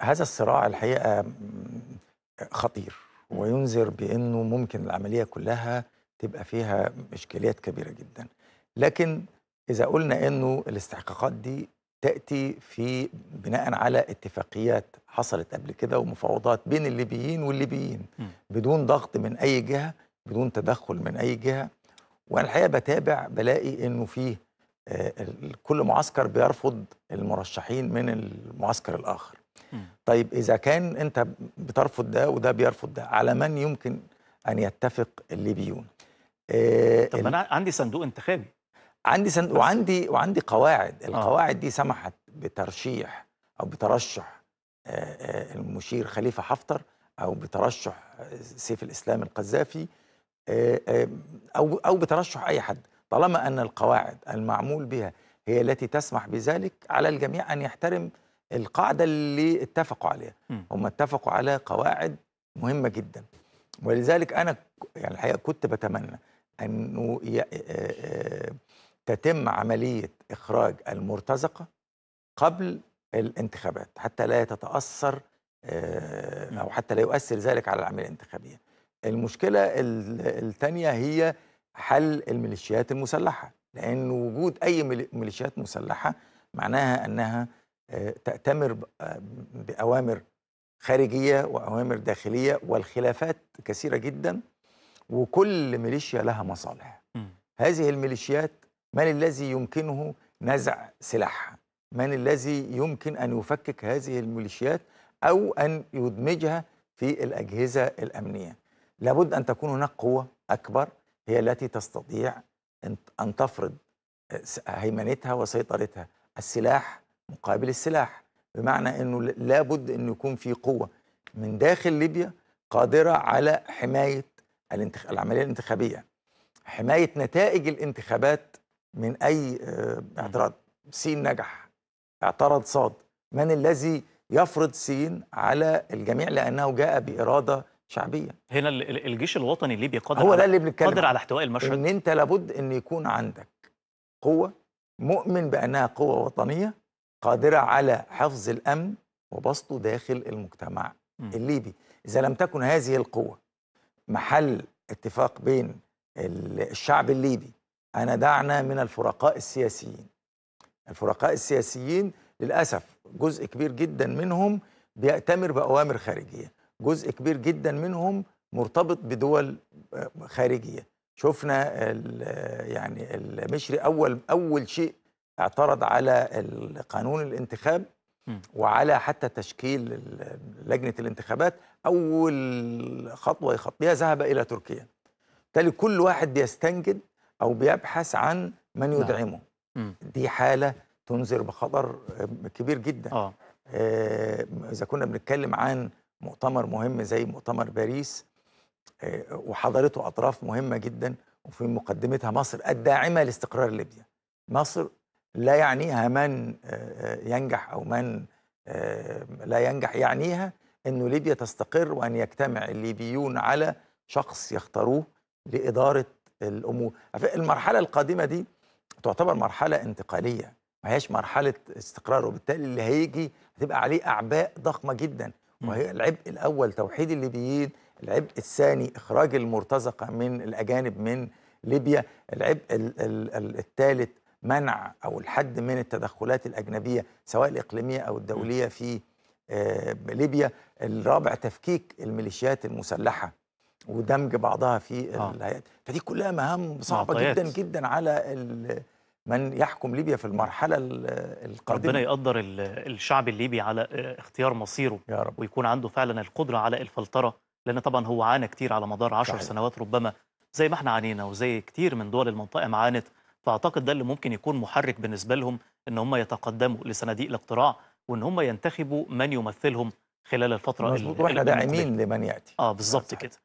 هذا الصراع الحقيقة خطير وينذر بأنه ممكن العملية كلها تبقى فيها إشكاليات كبيرة جدا لكن إذا قلنا أنه الاستحقاقات دي تأتي في بناء على اتفاقيات حصلت قبل كده ومفاوضات بين الليبيين والليبيين. بدون ضغط من أي جهة بدون تدخل من أي جهة وأنا الحقيقة بتابع بلاقي أنه فيه آه، كل معسكر بيرفض المرشحين من المعسكر الآخر م. طيب إذا كان أنت بترفض ده وده بيرفض ده على من يمكن أن يتفق الليبيون آه، طب أنا عندي صندوق انتخابي عندي. بس. وعندي وعندي قواعد القواعد دي سمحت بترشيح أو بترشح آه، آه، المشير خليفة حفتر أو بترشح سيف الإسلام القذافي آه، آه، أو أو بترشح أي حد طالما أن القواعد المعمول بها هي التي تسمح بذلك على الجميع أن يحترم القاعدة اللي اتفقوا عليها. هم اتفقوا على قواعد مهمة جدا ولذلك أنا ك- يعني الحقيقة كنت بتمنى آه، تتم عملية إخراج المرتزقة قبل الانتخابات حتى لا تتاثر آه، أو حتى لا يؤثر ذلك على العملية الانتخابية. المشكلة الثانية هي حل الميليشيات المسلحة لأن وجود أي ميلي- ميليشيات مسلحة معناها أنها آه، تأتمر ب- آه، بأوامر خارجية وأوامر داخلية والخلافات كثيرة جدا وكل ميليشيا لها مصالح. مم. هذه الميليشيات من الذي يمكنه نزع سلاحها من الذي يمكن أن يفكك هذه الميليشيات أو أن يدمجها في الأجهزة الأمنية لابد أن تكون هناك قوة أكبر هي التي تستطيع أن- تفرض س- هيمنتها وسيطرتها السلاح مقابل السلاح. بمعنى أنه ل- لابد أن يكون في قوة من داخل ليبيا قادرة على حماية الانتخ... العملية الانتخابية. حماية نتائج الانتخابات من أي آه، اعتراض. سين نجح اعترض صاد. من الذي يفرض سين على الجميع لأنه جاء بإرادة شعبية. هنا ال- ال- الجيش الوطني الليبي قادر هو ده على اللي بنتكلم قادر. على احتواء المشهد. إن أنت لابد إن يكون عندك قوة. مؤمن بأنها قوة وطنية. قادرة على حفظ الأمن وبسطه داخل المجتمع. الليبي. إذا لم تكن هذه القوة محل اتفاق بين ال- الشعب الليبي أنا دعنا من الفرقاء السياسيين. الفرقاء السياسيين للأسف جزء كبير جدا منهم بيأتمر بأوامر خارجية جزء كبير جدا منهم مرتبط بدول آه، خارجية. شفنا ال- يعني المشري أول أول شيء اعترض على قانون الانتخاب. وعلى حتى تشكيل لجنة الانتخابات أول خطوة يخطيها ذهب إلى تركيا بالتالي كل واحد بيستنجد أو بيبحث عن من نعم. يدعمه. دي حالة تنذر بخطر آه، كبير جدا آه آه، إذا كنا بنتكلم عن مؤتمر مهم زي مؤتمر باريس آه، وحضرته أطراف مهمة جدا وفي مقدمتها مصر الداعمة لاستقرار ليبيا مصر لا يعنيها من آه، آه، ينجح أو من آه، لا ينجح يعنيها أنه ليبيا تستقر وأن يجتمع الليبيون على شخص يختاروه لإدارة الأمور المرحلة القادمة دي تعتبر مرحلة انتقالية ما هياش مرحلة استقرار وبالتالي اللي هيجي هتبقى عليه أعباء ضخمة جدا. وهي العبء الأول توحيد الليبيين العبء الثاني إخراج المرتزقة من الأجانب من ليبيا العبء ال- ال- ال- الثالث منع أو الحد من التدخلات الأجنبية سواء الإقليمية أو الدولية في آه، ليبيا الرابع تفكيك الميليشيات المسلحة ودمج بعضها في آه. الهيئات فدي كلها مهام معطيات. جدا جدا على من يحكم ليبيا في المرحلة ال- القادمة ربنا يقدر ال- الشعب الليبي على آه، اختيار مصيره يا رب ويكون عنده فعلا القدرة على الفلترة لأن طبعا هو عانى كتير على مدار عشر صحيح. سنوات ربما زي ما إحنا عانينا وزي كتير من دول المنطقة ما عانت فأعتقد ده اللي ممكن يكون محرك بالنسبة لهم إن هم يتقدموا لصناديق الاقتراع وإن هم ينتخبوا من يمثلهم خلال الفترة ال- مظبوط وإحنا. داعمين لمن يأتي آه بالظبط. كده